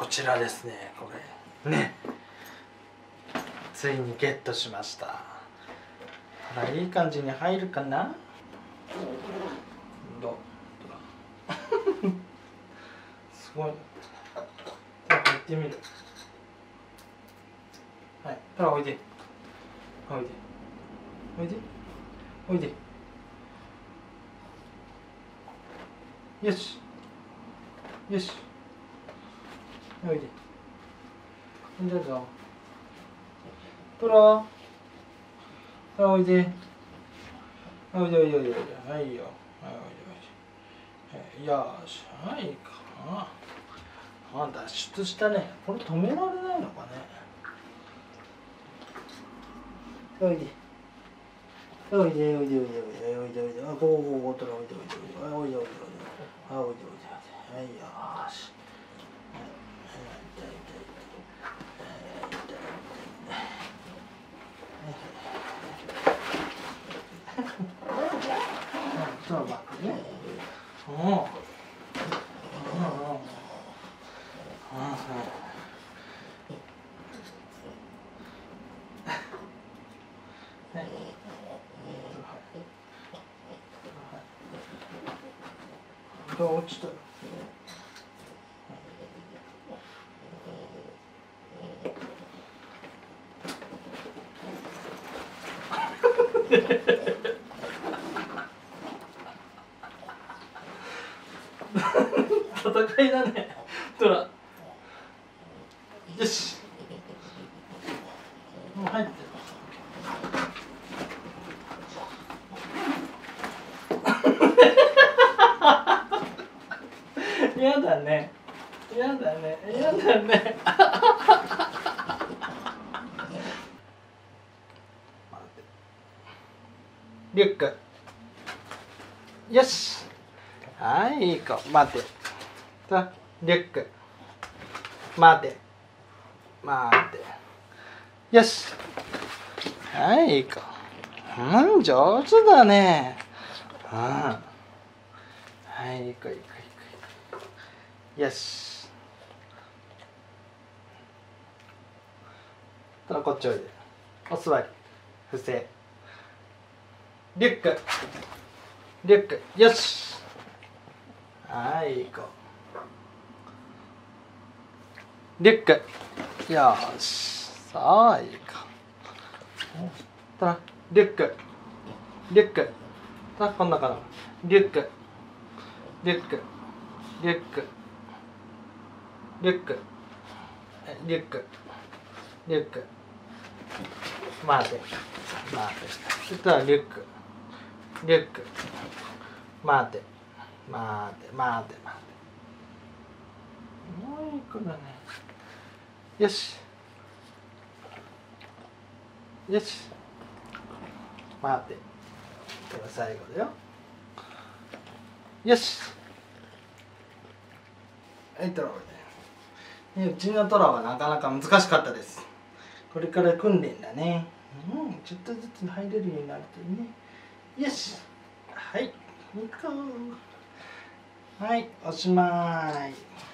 こちらですね。これ。ね。ついにゲットしました。ほらいい感じに入るかな？どう？すごい。じゃあ入ってみる。はい。ほらおいで。おいで。おいで。おいで。よし。よしおいでどうぞトラほらおいでおいでおいでおいでおいではいよはいおいでおいでよしはいかあ脱出したねこれ止められないのかねおいでおいでおいでおいでおいでおいでおいであここここトラおいでおいでおいでおいでおいでおいであおいでおいではいよしちょっと待ってね。おお。うんうん。うんはい。どう落ちた。戦いだね。トラ。よし。もう入ってる。やだね。やだね。やだね。リュック。よし。はいいい子待って。さリュック。待て。待て。よし。はいいい子うん上手だね。うん。はいいい子いい子いい子いい子よし。たらこっちおいで。お座り。不正。リュック。リュック。よし。はい行こうリュックよし。さあ行こうたらリュックリュックたらこんなかな。リュックリュックリュックリュックリュックリュック待て。待て。そしたらリュックリュック待て待て。待て。待て。もういい子だね。よし。よし。待って。これ最後だよ。よし。はいトラおいでねうちのトラはなかなか難しかったです。これから訓練だね。うんちょっとずつ入れるようになるといいね。よし。はい行こう。はいおしまい。